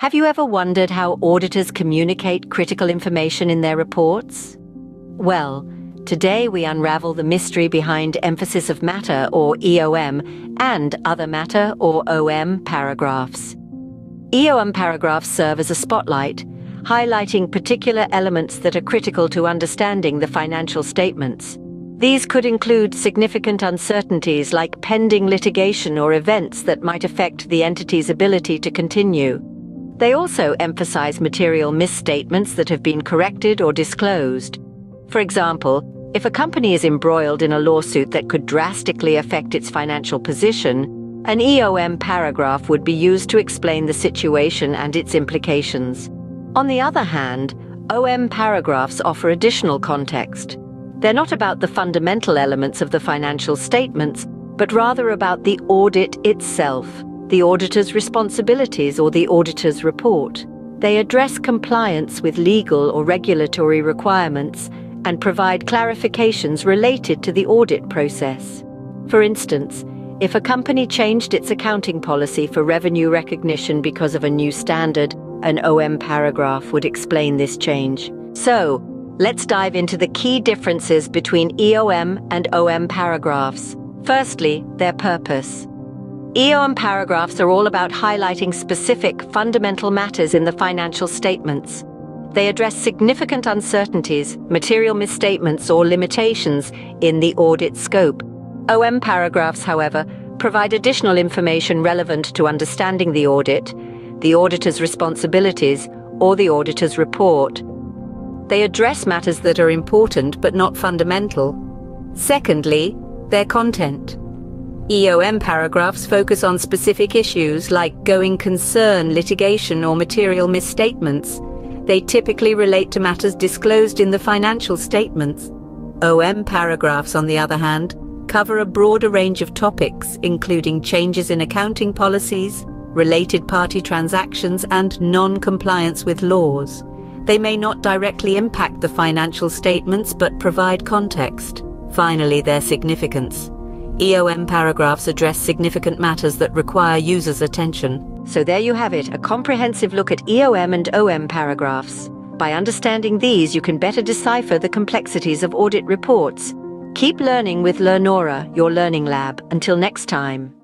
Have you ever wondered how auditors communicate critical information in their reports? Well, today we unravel the mystery behind emphasis of matter or EOM and other matter or OM paragraphs. EOM paragraphs serve as a spotlight, highlighting particular elements that are critical to understanding the financial statements. These could include significant uncertainties like pending litigation or events that might affect the entity's ability to continue. They also emphasize material misstatements that have been corrected or disclosed. For example, if a company is embroiled in a lawsuit that could drastically affect its financial position, an EOM paragraph would be used to explain the situation and its implications. On the other hand, OM paragraphs offer additional context. They're not about the fundamental elements of the financial statements, but rather about the audit itself the auditor's responsibilities or the auditor's report. They address compliance with legal or regulatory requirements and provide clarifications related to the audit process. For instance, if a company changed its accounting policy for revenue recognition because of a new standard, an OM paragraph would explain this change. So, let's dive into the key differences between EOM and OM paragraphs. Firstly, their purpose. EOM paragraphs are all about highlighting specific, fundamental matters in the financial statements. They address significant uncertainties, material misstatements, or limitations in the audit scope. OM paragraphs, however, provide additional information relevant to understanding the audit, the auditor's responsibilities, or the auditor's report. They address matters that are important but not fundamental. Secondly, their content. EOM paragraphs focus on specific issues like going concern, litigation, or material misstatements. They typically relate to matters disclosed in the financial statements. OM paragraphs, on the other hand, cover a broader range of topics, including changes in accounting policies, related party transactions, and non-compliance with laws. They may not directly impact the financial statements but provide context. Finally, their significance. EOM paragraphs address significant matters that require users' attention. So there you have it, a comprehensive look at EOM and OM paragraphs. By understanding these, you can better decipher the complexities of audit reports. Keep learning with Learnora, your learning lab. Until next time.